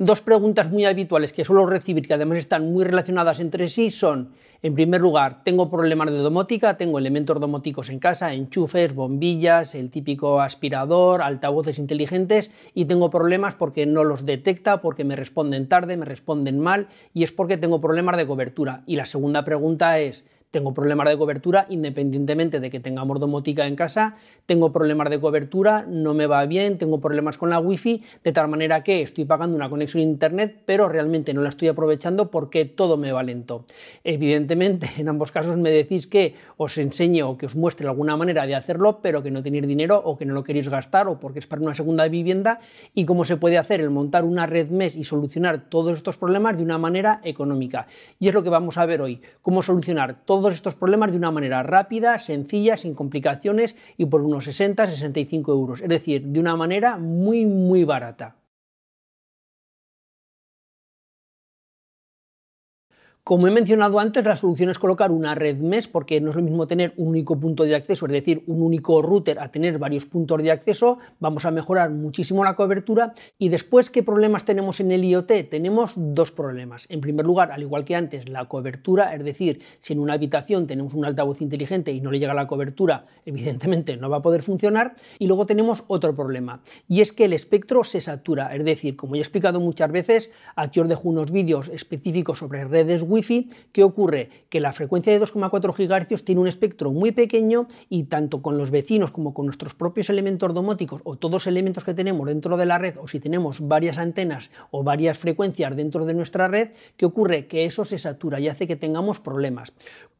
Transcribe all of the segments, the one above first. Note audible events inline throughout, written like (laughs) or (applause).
Dos preguntas muy habituales que suelo recibir, que además están muy relacionadas entre sí, son, en primer lugar, tengo problemas de domótica, tengo elementos domóticos en casa, enchufes, bombillas, el típico aspirador, altavoces inteligentes, y tengo problemas porque no los detecta, porque me responden tarde, me responden mal, y es porque tengo problemas de cobertura. Y la segunda pregunta es, tengo problemas de cobertura independientemente de que tengamos domótica en casa, tengo problemas de cobertura, no me va bien, tengo problemas con la wifi, de tal manera que estoy pagando una conexión a internet, pero realmente no la estoy aprovechando porque todo me va lento. Evidentemente, (laughs) en ambos casos me decís que os enseñe o que os muestre alguna manera de hacerlo, pero que no tenéis dinero o que no lo queréis gastar o porque es para una segunda vivienda y cómo se puede hacer el montar una red MES y solucionar todos estos problemas de una manera económica. Y es lo que vamos a ver hoy, cómo solucionar todo todos estos problemas de una manera rápida, sencilla, sin complicaciones y por unos 60-65 euros. Es decir, de una manera muy, muy barata. Como he mencionado antes, la solución es colocar una red MES porque no es lo mismo tener un único punto de acceso, es decir, un único router a tener varios puntos de acceso. Vamos a mejorar muchísimo la cobertura. Y después, ¿qué problemas tenemos en el IoT? Tenemos dos problemas. En primer lugar, al igual que antes, la cobertura, es decir, si en una habitación tenemos un altavoz inteligente y no le llega la cobertura, evidentemente no va a poder funcionar. Y luego tenemos otro problema, y es que el espectro se satura. Es decir, como ya he explicado muchas veces, aquí os dejo unos vídeos específicos sobre redes Wi Wi-Fi, ¿qué ocurre? Que la frecuencia de 2,4 GHz tiene un espectro muy pequeño y tanto con los vecinos como con nuestros propios elementos domóticos o todos los elementos que tenemos dentro de la red o si tenemos varias antenas o varias frecuencias dentro de nuestra red, ¿qué ocurre? Que eso se satura y hace que tengamos problemas.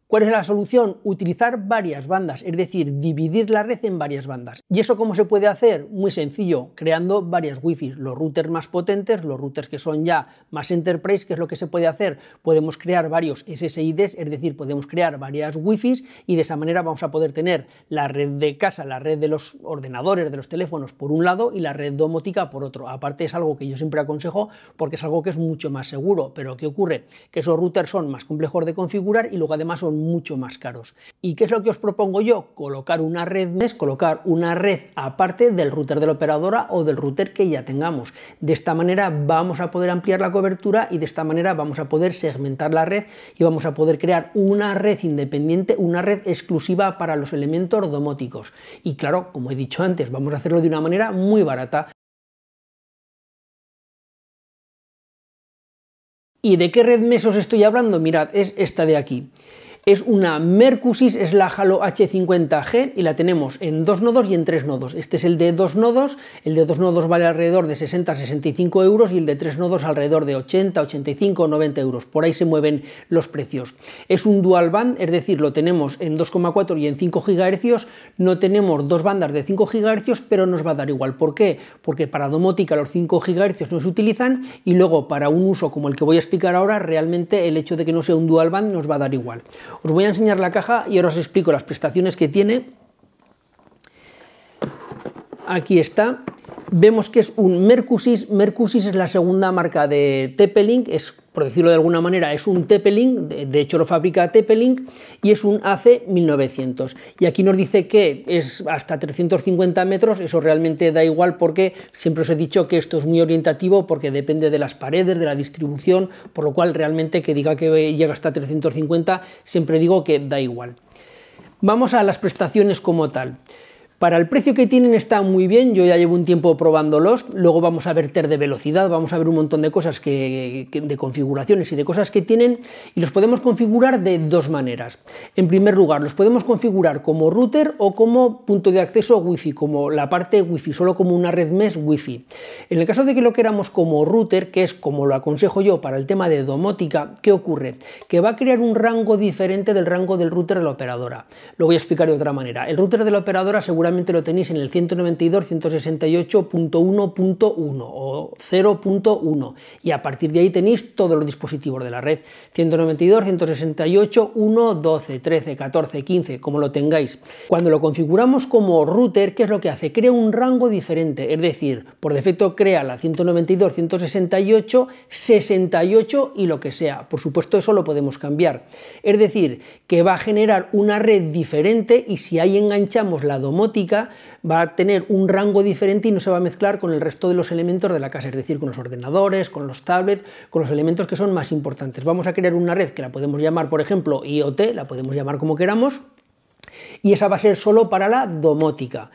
¿Cuál es la solución? Utilizar varias bandas, es decir, dividir la red en varias bandas. ¿Y eso cómo se puede hacer? Muy sencillo, creando varias wifi, los routers más potentes, los routers que son ya más enterprise, ¿qué es lo que se puede hacer? Podemos crear varios SSIDs, es decir, podemos crear varias wifi y de esa manera vamos a poder tener la red de casa, la red de los ordenadores, de los teléfonos por un lado y la red domótica por otro. Aparte es algo que yo siempre aconsejo porque es algo que es mucho más seguro, pero ¿qué ocurre? Que esos routers son más complejos de configurar y luego además son mucho más caros. ¿Y qué es lo que os propongo yo? Colocar una red MES, colocar una red aparte del router de la operadora o del router que ya tengamos. De esta manera vamos a poder ampliar la cobertura y de esta manera vamos a poder segmentar la red y vamos a poder crear una red independiente, una red exclusiva para los elementos domóticos. Y claro, como he dicho antes, vamos a hacerlo de una manera muy barata. ¿Y de qué red MES os estoy hablando? Mirad, es esta de aquí es una Mercusys, es la Halo H50G y la tenemos en dos nodos y en tres nodos. Este es el de dos nodos, el de dos nodos vale alrededor de 60-65 euros y el de tres nodos alrededor de 80, 85 90 euros. Por ahí se mueven los precios. Es un dual band, es decir, lo tenemos en 2,4 y en 5 GHz. No tenemos dos bandas de 5 GHz, pero nos va a dar igual. ¿Por qué? Porque para domótica los 5 GHz no se utilizan y luego para un uso como el que voy a explicar ahora, realmente el hecho de que no sea un dual band nos va a dar igual. Os voy a enseñar la caja y ahora os explico las prestaciones que tiene. Aquí está. Vemos que es un Mercusys. Mercusys es la segunda marca de TP-Link, es por decirlo de alguna manera, es un TP-Link, de hecho lo fabrica TP-Link y es un AC1900. Y aquí nos dice que es hasta 350 metros, eso realmente da igual porque siempre os he dicho que esto es muy orientativo porque depende de las paredes, de la distribución, por lo cual realmente que diga que llega hasta 350, siempre digo que da igual. Vamos a las prestaciones como tal. Para el precio que tienen está muy bien, yo ya llevo un tiempo probándolos, luego vamos a ver ter de velocidad, vamos a ver un montón de cosas que, de configuraciones y de cosas que tienen y los podemos configurar de dos maneras. En primer lugar, los podemos configurar como router o como punto de acceso Wi-Fi, como la parte Wi-Fi, solo como una red mesh Wi-Fi. En el caso de que lo queramos como router, que es como lo aconsejo yo para el tema de domótica, ¿qué ocurre? Que va a crear un rango diferente del rango del router de la operadora. Lo voy a explicar de otra manera. El router de la operadora seguramente lo tenéis en el 192.168.1.1 o 0.1 y a partir de ahí tenéis todos los dispositivos de la red 192, 168, 1, 12, 13, 14, 15, como lo tengáis. Cuando lo configuramos como router, ¿qué es lo que hace? Crea un rango diferente, es decir, por defecto crea la 192, 168, 68 y lo que sea. Por supuesto eso lo podemos cambiar. Es decir, que va a generar una red diferente y si ahí enganchamos la domótica va a tener un rango diferente y no se va a mezclar con el resto de los elementos de la casa, es decir, con los ordenadores, con los tablets, con los elementos que son más importantes. Vamos a crear una red que la podemos llamar, por ejemplo, IoT, la podemos llamar como queramos, y esa va a ser solo para la domótica.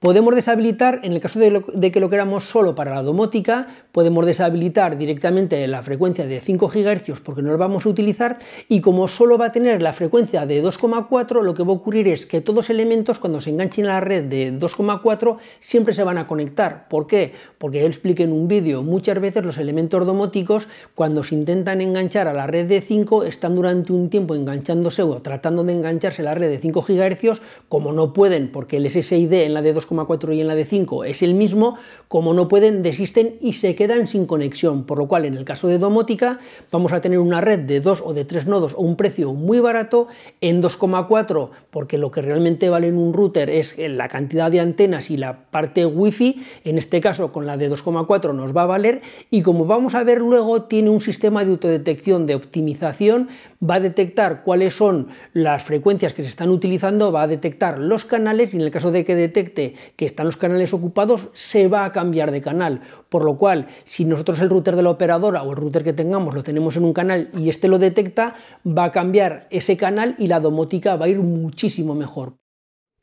Podemos deshabilitar, en el caso de, que lo queramos solo para la domótica, podemos deshabilitar directamente la frecuencia de 5 GHz porque no lo vamos a utilizar y como solo va a tener la frecuencia de 2,4, lo que va a ocurrir es que todos los elementos cuando se enganchen a la red de 2,4 siempre se van a conectar. ¿Por qué? Porque yo expliqué en un vídeo, muchas veces los elementos domóticos cuando se intentan enganchar a la red de 5 están durante un tiempo enganchándose o tratando de engancharse a la red de 5 GHz, como no pueden porque el SSID en la de 2,4 2,4 y en la de 5 es el mismo, como no pueden, desisten y se quedan sin conexión, por lo cual en el caso de domótica vamos a tener una red de 2 o de 3 nodos o un precio muy barato en 2,4 porque lo que realmente vale en un router es la cantidad de antenas y la parte wifi, en este caso con la de 2,4 nos va a valer. Y como vamos a ver luego tiene un sistema de autodetección de optimización va a detectar cuáles son las frecuencias que se están utilizando, va a detectar los canales y en el caso de que detecte que están los canales ocupados, se va a cambiar de canal. Por lo cual, si nosotros el router de la operadora o el router que tengamos lo tenemos en un canal y este lo detecta, va a cambiar ese canal y la domótica va a ir muchísimo mejor.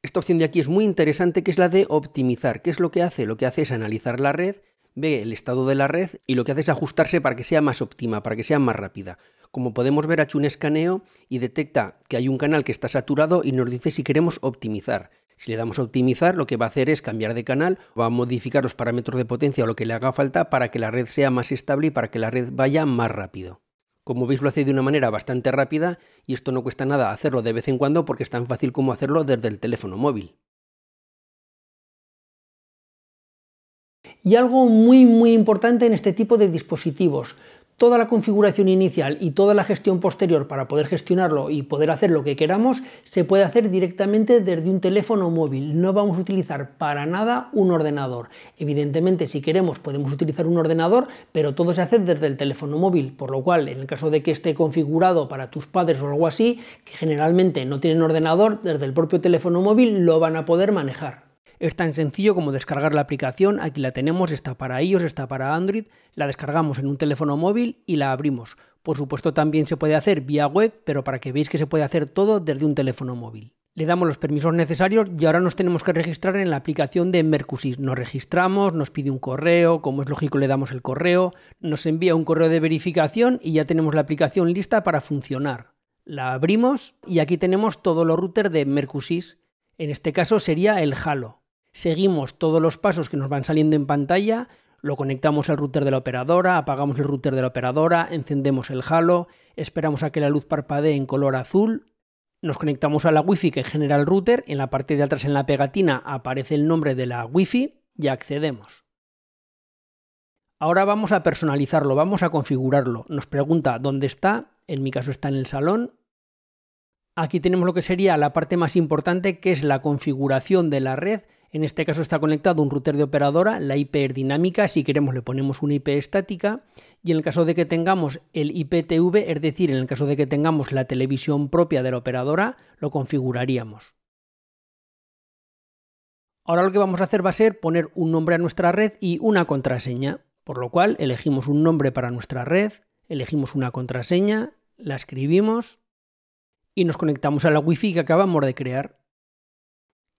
Esta opción de aquí es muy interesante, que es la de optimizar. ¿Qué es lo que hace? Lo que hace es analizar la red, ve el estado de la red y lo que hace es ajustarse para que sea más óptima, para que sea más rápida. Como podemos ver, ha hecho un escaneo y detecta que hay un canal que está saturado y nos dice si queremos optimizar. Si le damos a optimizar, lo que va a hacer es cambiar de canal, va a modificar los parámetros de potencia o lo que le haga falta para que la red sea más estable y para que la red vaya más rápido. Como veis lo hace de una manera bastante rápida y esto no cuesta nada hacerlo de vez en cuando porque es tan fácil como hacerlo desde el teléfono móvil. Y algo muy muy importante en este tipo de dispositivos, toda la configuración inicial y toda la gestión posterior para poder gestionarlo y poder hacer lo que queramos se puede hacer directamente desde un teléfono móvil. No vamos a utilizar para nada un ordenador. Evidentemente, si queremos podemos utilizar un ordenador, pero todo se hace desde el teléfono móvil, por lo cual en el caso de que esté configurado para tus padres o algo así, que generalmente no tienen ordenador, desde el propio teléfono móvil lo van a poder manejar. Es tan sencillo como descargar la aplicación, aquí la tenemos, está para iOS, está para Android, la descargamos en un teléfono móvil y la abrimos. Por supuesto también se puede hacer vía web, pero para que veáis que se puede hacer todo desde un teléfono móvil. Le damos los permisos necesarios y ahora nos tenemos que registrar en la aplicación de Mercusys. Nos registramos, nos pide un correo, como es lógico le damos el correo, nos envía un correo de verificación y ya tenemos la aplicación lista para funcionar. La abrimos y aquí tenemos todos los routers de Mercusys. En este caso sería el Halo seguimos todos los pasos que nos van saliendo en pantalla, lo conectamos al router de la operadora, apagamos el router de la operadora, encendemos el halo, esperamos a que la luz parpadee en color azul, nos conectamos a la wifi que genera el router, en la parte de atrás en la pegatina aparece el nombre de la wifi y accedemos. Ahora vamos a personalizarlo, vamos a configurarlo. Nos pregunta dónde está, en mi caso está en el salón. Aquí tenemos lo que sería la parte más importante que es la configuración de la red en este caso está conectado un router de operadora, la IP dinámica, si queremos le ponemos una IP estática y en el caso de que tengamos el IPTV, es decir, en el caso de que tengamos la televisión propia de la operadora, lo configuraríamos. Ahora lo que vamos a hacer va a ser poner un nombre a nuestra red y una contraseña, por lo cual elegimos un nombre para nuestra red, elegimos una contraseña, la escribimos y nos conectamos a la Wi-Fi que acabamos de crear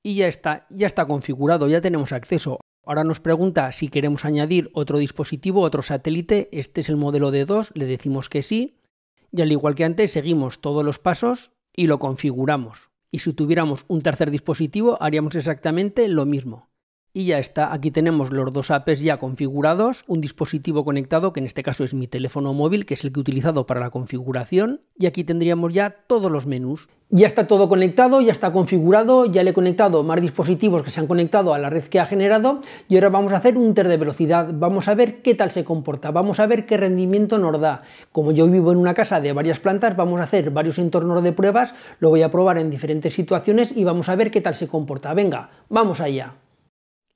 y ya está, ya está configurado, ya tenemos acceso. Ahora nos pregunta si queremos añadir otro dispositivo, otro satélite. Este es el modelo de 2, le decimos que sí. Y al igual que antes, seguimos todos los pasos y lo configuramos. Y si tuviéramos un tercer dispositivo, haríamos exactamente lo mismo. Y ya está, aquí tenemos los dos apps ya configurados, un dispositivo conectado, que en este caso es mi teléfono móvil, que es el que he utilizado para la configuración, y aquí tendríamos ya todos los menús. Ya está todo conectado, ya está configurado, ya le he conectado más dispositivos que se han conectado a la red que ha generado y ahora vamos a hacer un ter de velocidad, vamos a ver qué tal se comporta, vamos a ver qué rendimiento nos da. Como yo vivo en una casa de varias plantas, vamos a hacer varios entornos de pruebas, lo voy a probar en diferentes situaciones y vamos a ver qué tal se comporta. Venga, vamos allá.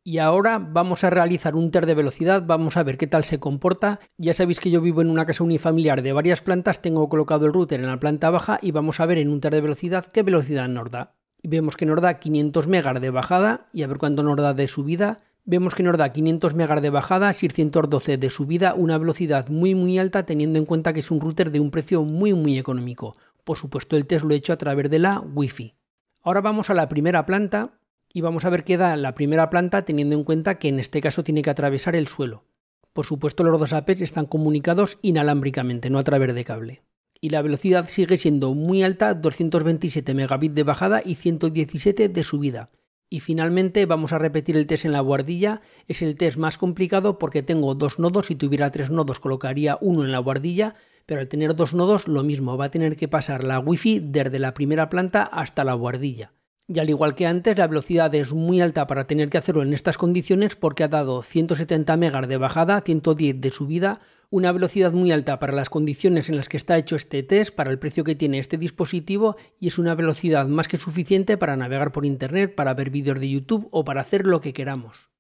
Y ahora vamos a realizar un ter de velocidad, vamos a ver qué tal se comporta. Ya sabéis que yo vivo en una casa unifamiliar de varias plantas, tengo colocado el router en la planta baja y vamos a ver en un ter de velocidad qué velocidad nos da. y vemos que nos da 500 megas de bajada y a ver cuánto nos da de subida. Vemos que nos da 500 megas de bajada, 612 de subida, una velocidad muy muy alta teniendo en cuenta que es un router de un precio muy muy económico. Por supuesto el test lo he hecho a través de la Wi-Fi. Ahora vamos a la primera planta y vamos a ver qué da la primera planta teniendo en cuenta que en este caso tiene que atravesar el suelo. Por supuesto los dos APs están comunicados inalámbricamente, no a través de cable. Y la velocidad sigue siendo muy alta, 227 megabits de bajada y 117 de subida. Y finalmente vamos a repetir el test en la guardilla. Es el test más complicado porque tengo dos nodos. Si tuviera tres nodos colocaría uno en la guardilla. Pero al tener dos nodos lo mismo. Va a tener que pasar la wifi desde la primera planta hasta la guardilla. Y al igual que antes, la velocidad es muy alta para tener que hacerlo en estas condiciones porque ha dado 170 megas de bajada, 110 de subida, una velocidad muy alta para las condiciones en las que está hecho este test, para el precio que tiene este dispositivo y es una velocidad más que suficiente para navegar por Internet, para ver vídeos de YouTube o para hacer lo que queramos.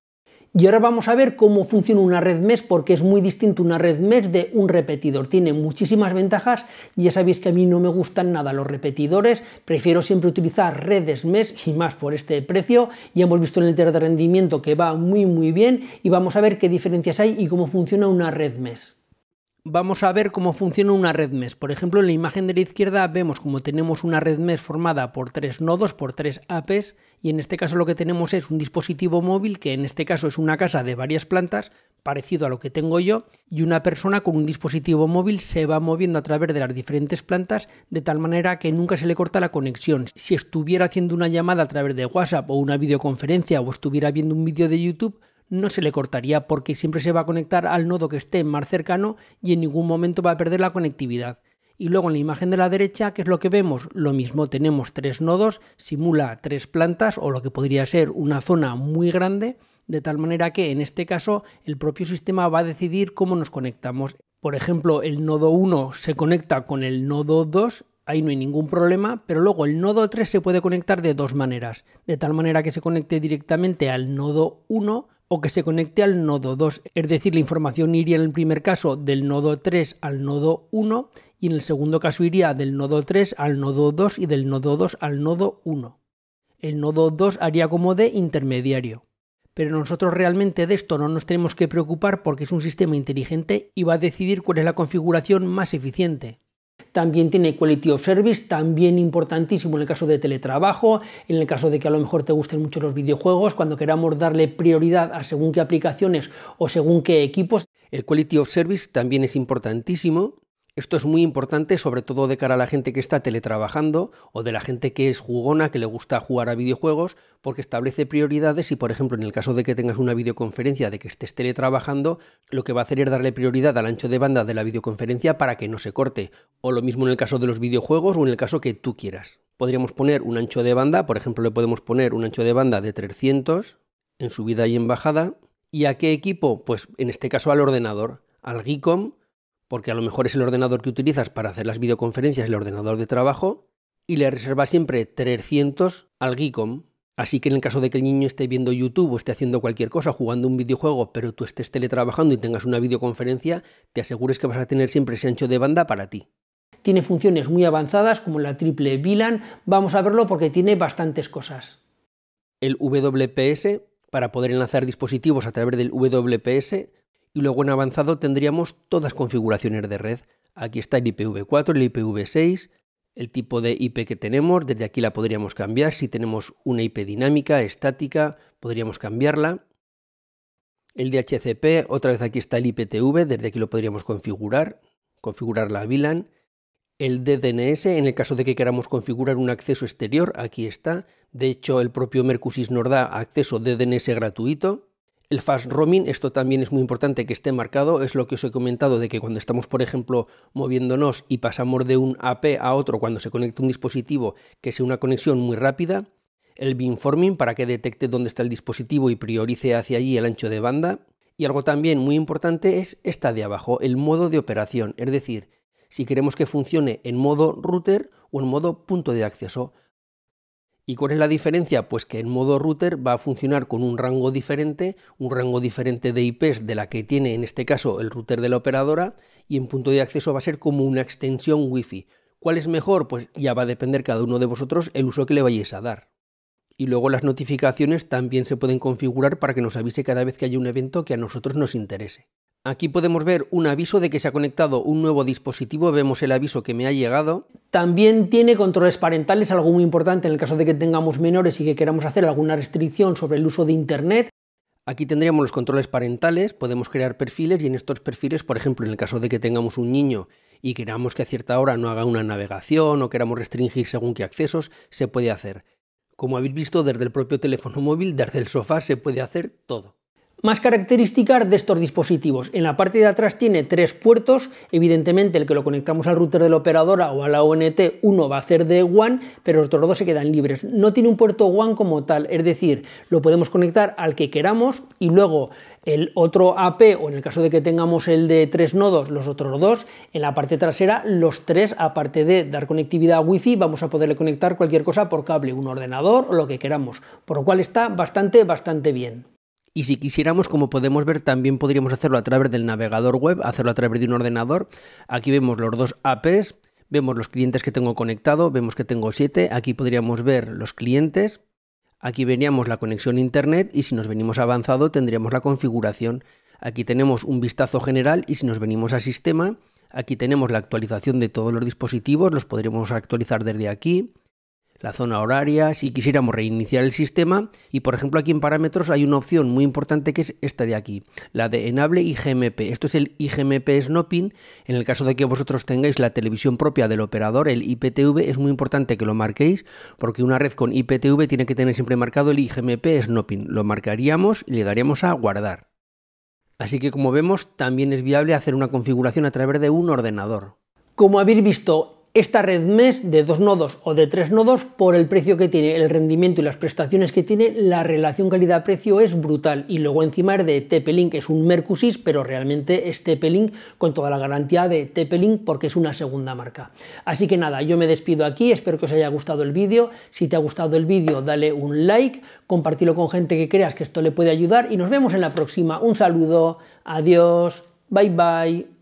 Y ahora vamos a ver cómo funciona una red mesh porque es muy distinto una red mesh de un repetidor. Tiene muchísimas ventajas. Ya sabéis que a mí no me gustan nada los repetidores. Prefiero siempre utilizar redes mesh y más por este precio. Ya hemos visto en el test de rendimiento que va muy muy bien y vamos a ver qué diferencias hay y cómo funciona una red mesh vamos a ver cómo funciona una red mesh. Por ejemplo, en la imagen de la izquierda vemos como tenemos una red mesh formada por tres nodos, por tres APs, y en este caso lo que tenemos es un dispositivo móvil, que en este caso es una casa de varias plantas, parecido a lo que tengo yo, y una persona con un dispositivo móvil se va moviendo a través de las diferentes plantas de tal manera que nunca se le corta la conexión. Si estuviera haciendo una llamada a través de WhatsApp o una videoconferencia o estuviera viendo un vídeo de YouTube, no se le cortaría porque siempre se va a conectar al nodo que esté más cercano y en ningún momento va a perder la conectividad. Y luego en la imagen de la derecha, ¿qué es lo que vemos? Lo mismo, tenemos tres nodos, simula tres plantas o lo que podría ser una zona muy grande, de tal manera que en este caso el propio sistema va a decidir cómo nos conectamos. Por ejemplo, el nodo 1 se conecta con el nodo 2 ahí no hay ningún problema, pero luego el nodo 3 se puede conectar de dos maneras, de tal manera que se conecte directamente al nodo 1 o que se conecte al nodo 2, es decir, la información iría en el primer caso del nodo 3 al nodo 1 y en el segundo caso iría del nodo 3 al nodo 2 y del nodo 2 al nodo 1. El nodo 2 haría como de intermediario. Pero nosotros realmente de esto no nos tenemos que preocupar porque es un sistema inteligente y va a decidir cuál es la configuración más eficiente. También tiene Quality of Service, también importantísimo en el caso de teletrabajo, en el caso de que a lo mejor te gusten mucho los videojuegos, cuando queramos darle prioridad a según qué aplicaciones o según qué equipos. El Quality of Service también es importantísimo esto es muy importante, sobre todo de cara a la gente que está teletrabajando o de la gente que es jugona, que le gusta jugar a videojuegos, porque establece prioridades y, por ejemplo, en el caso de que tengas una videoconferencia de que estés teletrabajando, lo que va a hacer es darle prioridad al ancho de banda de la videoconferencia para que no se corte. O lo mismo en el caso de los videojuegos o en el caso que tú quieras. Podríamos poner un ancho de banda, por ejemplo, le podemos poner un ancho de banda de 300 en subida y en bajada. ¿Y a qué equipo? Pues en este caso al ordenador, al GICOM porque a lo mejor es el ordenador que utilizas para hacer las videoconferencias, el ordenador de trabajo, y le reserva siempre 300 al Geekom. Así que en el caso de que el niño esté viendo YouTube o esté haciendo cualquier cosa, jugando un videojuego, pero tú estés teletrabajando y tengas una videoconferencia, te asegures que vas a tener siempre ese ancho de banda para ti. Tiene funciones muy avanzadas como la triple VLAN. Vamos a verlo porque tiene bastantes cosas. El WPS, para poder enlazar dispositivos a través del WPS, y luego en avanzado tendríamos todas configuraciones de red. Aquí está el IPv4, el IPv6, el tipo de IP que tenemos, desde aquí la podríamos cambiar. Si tenemos una IP dinámica, estática, podríamos cambiarla. El DHCP, otra vez aquí está el IPTV, desde aquí lo podríamos configurar, configurar la VLAN. El DDNS, en el caso de que queramos configurar un acceso exterior, aquí está. De hecho, el propio Mercusys nos da acceso DDNS gratuito. El fast roaming, esto también es muy importante que esté marcado, es lo que os he comentado de que cuando estamos, por ejemplo, moviéndonos y pasamos de un AP a otro cuando se conecta un dispositivo que sea una conexión muy rápida, el beamforming para que detecte dónde está el dispositivo y priorice hacia allí el ancho de banda, y algo también muy importante es esta de abajo, el modo de operación, es decir, si queremos que funcione en modo router o en modo punto de acceso. ¿Y cuál es la diferencia? Pues que en modo router va a funcionar con un rango diferente, un rango diferente de IPs de la que tiene en este caso el router de la operadora y en punto de acceso va a ser como una extensión Wi-Fi. ¿Cuál es mejor? Pues ya va a depender cada uno de vosotros el uso que le vayáis a dar. Y luego las notificaciones también se pueden configurar para que nos avise cada vez que haya un evento que a nosotros nos interese. Aquí podemos ver un aviso de que se ha conectado un nuevo dispositivo, vemos el aviso que me ha llegado. También tiene controles parentales, algo muy importante en el caso de que tengamos menores y que queramos hacer alguna restricción sobre el uso de Internet. Aquí tendríamos los controles parentales, podemos crear perfiles y en estos perfiles, por ejemplo, en el caso de que tengamos un niño y queramos que a cierta hora no haga una navegación o queramos restringir según qué accesos, se puede hacer. Como habéis visto, desde el propio teléfono móvil, desde el sofá, se puede hacer todo. Más características de estos dispositivos. En la parte de atrás tiene tres puertos. Evidentemente el que lo conectamos al router de la operadora o a la ONT, uno va a ser de WAN, pero los otros dos se quedan libres. No tiene un puerto WAN como tal, es decir, lo podemos conectar al que queramos y luego el otro AP, o en el caso de que tengamos el de tres nodos, los otros dos, en la parte trasera, los tres, aparte de dar conectividad a Wi-Fi, vamos a poderle conectar cualquier cosa por cable, un ordenador o lo que queramos, por lo cual está bastante, bastante bien. Y si quisiéramos, como podemos ver, también podríamos hacerlo a través del navegador web, hacerlo a través de un ordenador. Aquí vemos los dos APs, vemos los clientes que tengo conectado, vemos que tengo 7. Aquí podríamos ver los clientes. Aquí veríamos la conexión a internet y si nos venimos avanzado tendríamos la configuración. Aquí tenemos un vistazo general y si nos venimos a sistema, aquí tenemos la actualización de todos los dispositivos, los podríamos actualizar desde aquí la zona horaria, si quisiéramos reiniciar el sistema y por ejemplo aquí en parámetros hay una opción muy importante que es esta de aquí, la de Enable IGMP. Esto es el IGMP Snoping. En el caso de que vosotros tengáis la televisión propia del operador, el IPTV, es muy importante que lo marquéis porque una red con IPTV tiene que tener siempre marcado el IGMP Snoping. Lo marcaríamos y le daríamos a guardar. Así que como vemos también es viable hacer una configuración a través de un ordenador. Como habéis visto, esta red MES de dos nodos o de tres nodos, por el precio que tiene, el rendimiento y las prestaciones que tiene, la relación calidad-precio es brutal. Y luego encima es de TP-Link, es un Mercusys, pero realmente es TP-Link con toda la garantía de TP-Link porque es una segunda marca. Así que nada, yo me despido aquí, espero que os haya gustado el vídeo. Si te ha gustado el vídeo, dale un like, compártelo con gente que creas que esto le puede ayudar y nos vemos en la próxima. Un saludo, adiós, bye bye.